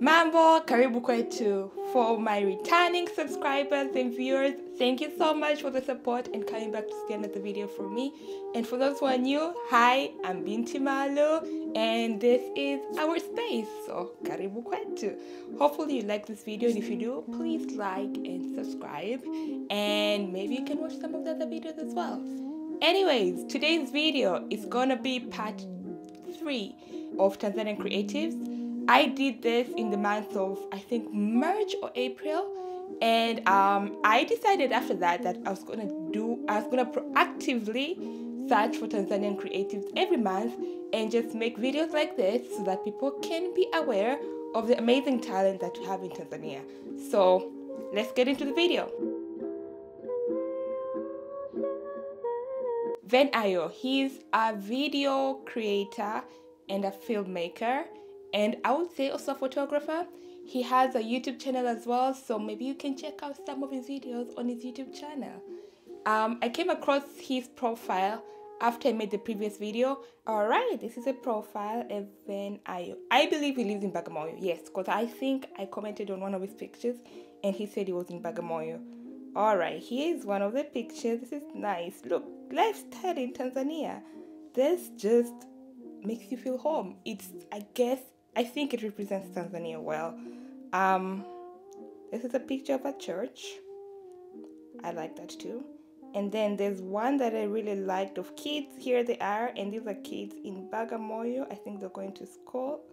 Mambo, karibu kwetu. For my returning subscribers and viewers, thank you so much for the support and coming back to see another video from me. And for those who are new, hi, I'm Binti Malu, and this is our space. So, karibu kwetu. Hopefully you like this video, and if you do, please like and subscribe, and maybe you can watch some of the other videos as well. Anyways, today's video is gonna be part three of Tanzanian Creatives. I did this in the month of I think March or April, and um, I decided after that that I was gonna do I was gonna proactively search for Tanzanian creatives every month and just make videos like this so that people can be aware of the amazing talent that we have in Tanzania. So let's get into the video. Ven Ayo, he's a video creator and a filmmaker and I would say also a photographer. He has a YouTube channel as well, so maybe you can check out some of his videos on his YouTube channel. Um, I came across his profile after I made the previous video. Alright, this is a profile of Ayo. I believe he lives in Bagamoyo, yes, because I think I commented on one of his pictures and he said he was in Bagamoyo. Alright, here's one of the pictures. This is nice. Look, lifestyle in Tanzania. This just makes you feel home. It's, I guess, I think it represents Tanzania well. Um, this is a picture of a church. I like that too. And then there's one that I really liked of kids. Here they are, and these are kids in Bagamoyo. I think they're going to school.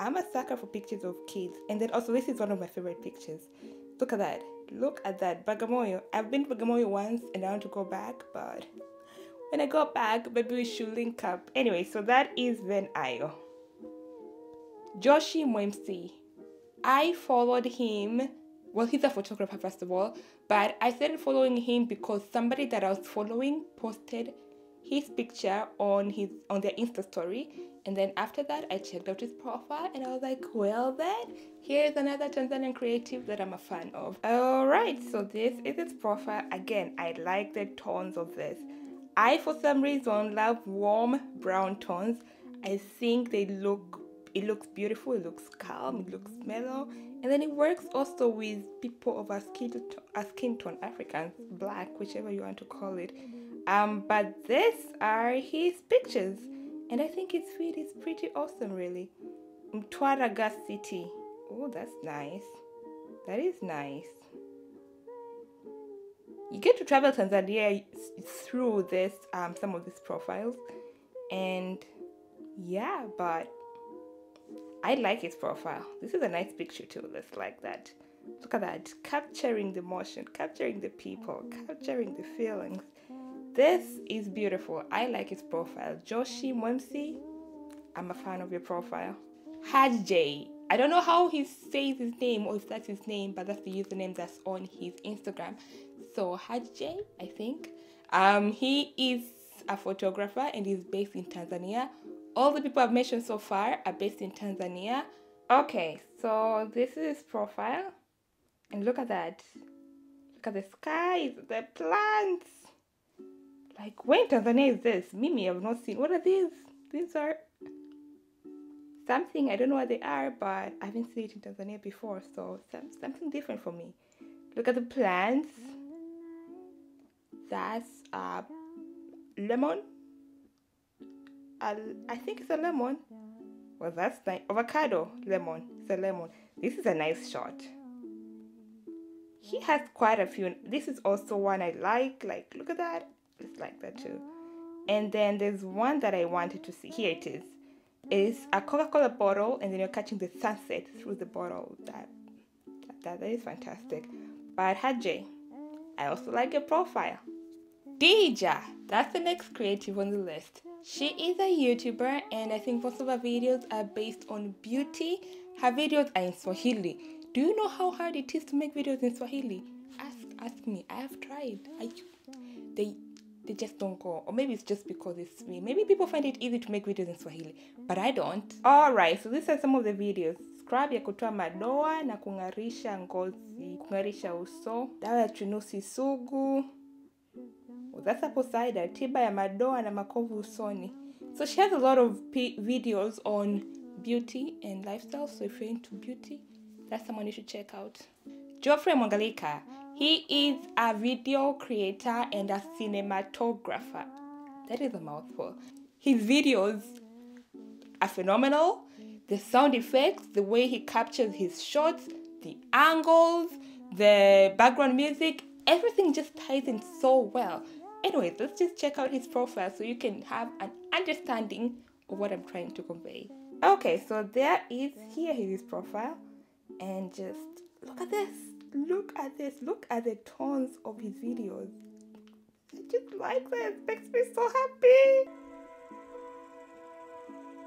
I'm a sucker for pictures of kids. And then also, this is one of my favorite pictures. Look at that. Look at that. Bagamoyo. I've been to Bagamoyo once and I want to go back, but when I go back, maybe we should link up. Anyway, so that is Ven Ayo. Joshi Mwemsi. I followed him. Well, he's a photographer, first of all, but I started following him because somebody that I was following posted his picture on his on their Insta story. And then after that, I checked out his profile and I was like, well, then here's another Tanzanian creative that I'm a fan of. All right, so this is his profile. Again, I like the tones of this. I, for some reason, love warm brown tones. I think they look it looks beautiful, it looks calm, it looks mellow, and then it works also with people of our skin, our skin tone, Africans, black, whichever you want to call it. Um, but these are his pictures, and I think it's really, it's pretty awesome, really. Mtwara City. Oh, that's nice. That is nice. You get to travel Tanzania through this, um, some of these profiles, and yeah, but I like his profile. This is a nice picture too. Let's like that. Look at that. Capturing the motion, capturing the people, capturing the feelings. This is beautiful. I like his profile. Joshi Mwemsi, I'm a fan of your profile. Haj. I don't know how he says his name or if that's his name, but that's the username that's on his Instagram. So Haj I think. Um, he is a photographer and he's based in Tanzania. All the people I've mentioned so far are based in Tanzania. Okay, so this is his profile. And look at that. Look at the skies, the plants. Like, where in Tanzania is this? Mimi, I've not seen. What are these? These are something, I don't know what they are, but I haven't seen it in Tanzania before. So, some, something different for me. Look at the plants. That's a lemon I think it's a lemon. Well, that's nice. Avocado, lemon. It's a lemon. This is a nice shot. He has quite a few. This is also one I like. Like, look at that. It's like that too. And then there's one that I wanted to see. Here it is. It's a Coca-Cola bottle, and then you're catching the sunset through the bottle. That that, that is fantastic. But Hajj, I also like your profile. Dija, that's the next creative on the list. She is a YouTuber and I think most of her videos are based on beauty. Her videos are in Swahili. Do you know how hard it is to make videos in Swahili? Ask ask me. I have tried. I, they they just don't go. Or maybe it's just because it's me. Maybe people find it easy to make videos in Swahili, but I don't. Alright, so these are some of the videos. Scrub ya kutoa madoa na kung'arisha ngozi, kung'arisha uso, dawa ya chunusi sugu, that's apple cider, tiba ya madoa na makovu usoni. So she has a lot of videos on beauty and lifestyle. So if you're into beauty, that's someone you should check out. Geoffrey Mwangalika. He is a video creator and a cinematographer. That is a mouthful. His videos are phenomenal. The sound effects, the way he captures his shots, the angles, the background music, everything just ties in so well. Anyways, let's just check out his profile so you can have an understanding of what I'm trying to convey. Okay, so there is here his profile, and just look at this. Look at this. Look at the tones of his videos. I just like this. Makes me so happy.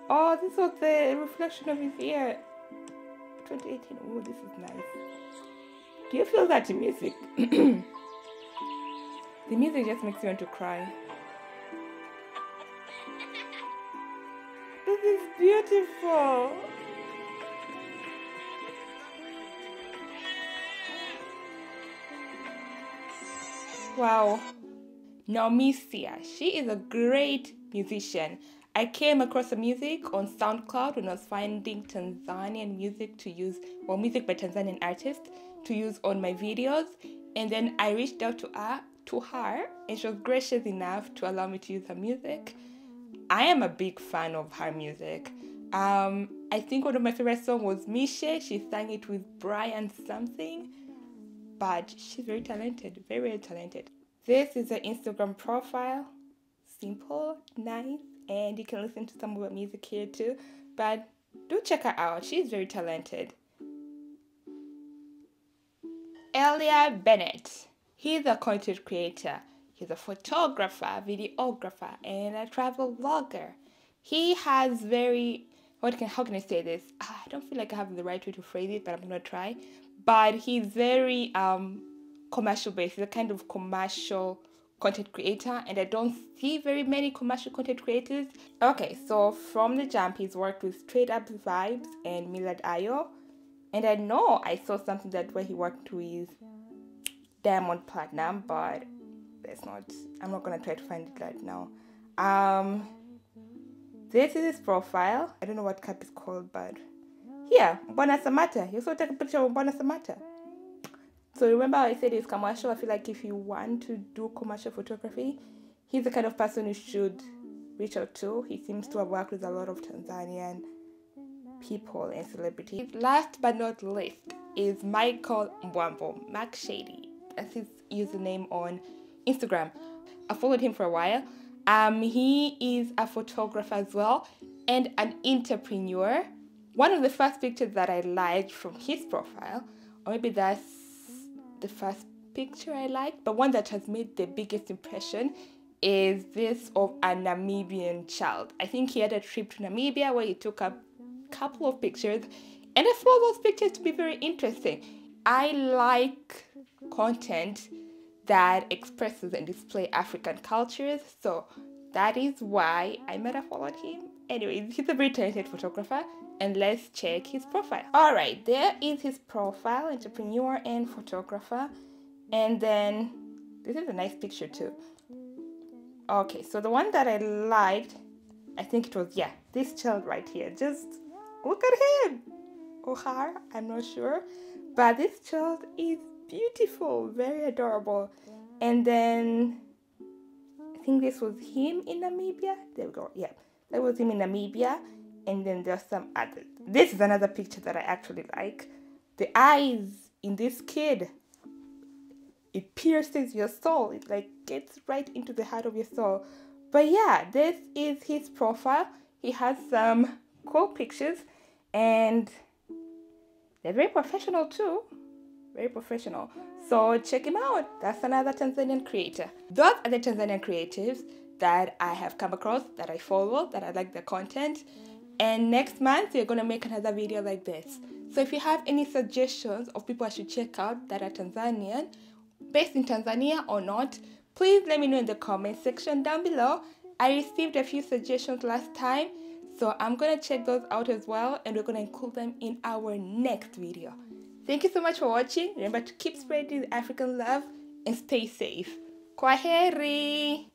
Oh, this was the reflection of his ear. 2018. Oh, this is nice. Do you feel that music? the music just makes you want to cry. This is beautiful. Wow. Naomi. She is a great musician. I came across her music on SoundCloud when I was finding Tanzanian music to use, well, music by Tanzanian artists to use on my videos. And then I reached out to her, to her, and she was gracious enough to allow me to use her music. I am a big fan of her music. Um, I think one of my favorite songs was Mishe. She sang it with Brian something, but she's very talented, very, very talented. This is her Instagram profile. Simple, nice, and you can listen to some of her music here too. But do check her out. She's very talented. Elia Bennett. He's a content creator. He's a photographer, videographer, and a travel vlogger. He has very what can how can I say this? Ah, I don't feel like I have the right way to phrase it, but I'm gonna try. But he's very um commercial based. He's a kind of commercial content creator, and I don't see very many commercial content creators. Okay, so from the jump, he's worked with Straight Up Vibes and Millard Ayo. And I know I saw something that where he worked with Diamond Platinum, but that's not. I'm not gonna try to find it right now. Um, this is his profile. I don't know what cap is called, but here, Mbwana Samatta. You also take a picture of Mbwana Samatta. So remember I said it's commercial. I feel like if you want to do commercial photography, he's the kind of person you should reach out to. He seems to have worked with a lot of Tanzanian people and celebrities. Last but not least is Michael Mbwambo, Mac Shady. That's his username on Instagram. I followed him for a while. Um, he is a photographer as well and an entrepreneur. One of the first pictures that I liked from his profile, or maybe that's the first picture I liked, but one that has made the biggest impression is this of a Namibian child. I think he had a trip to Namibia where he took a couple of pictures, and I found those pictures to be very interesting. I like content that expresses and display African cultures, so that is why I might have followed him. Anyways, he's a very talented photographer, and let's check his profile. All right, there is his profile, entrepreneur and photographer, and then this is a nice picture too. Okay, so the one that I liked, I think it was yeah, this child right here. Just look at him, or her, I'm not sure, but this child is beautiful, very adorable. And then I think this was him in Namibia. There we go. Yeah, that was him in Namibia. And then there's some other. This is another picture that I actually like. The eyes in this kid. It pierces your soul. It like gets right into the heart of your soul. But yeah, this is his profile. He has some cool pictures and they're very professional too very professional. So check him out. That's another Tanzanian creator. Those are the Tanzanian creatives that I have come across, that I follow, that I like their content. And next month, we're going to make another video like this. So if you have any suggestions of people I should check out that are Tanzanian, based in Tanzania or not, please let me know in the comment section down below. I received a few suggestions last time, so I'm going to check those out as well and we're going to include them in our next video. Thank you so much for watching. Remember to keep spreading African love and stay safe. Kwaheri!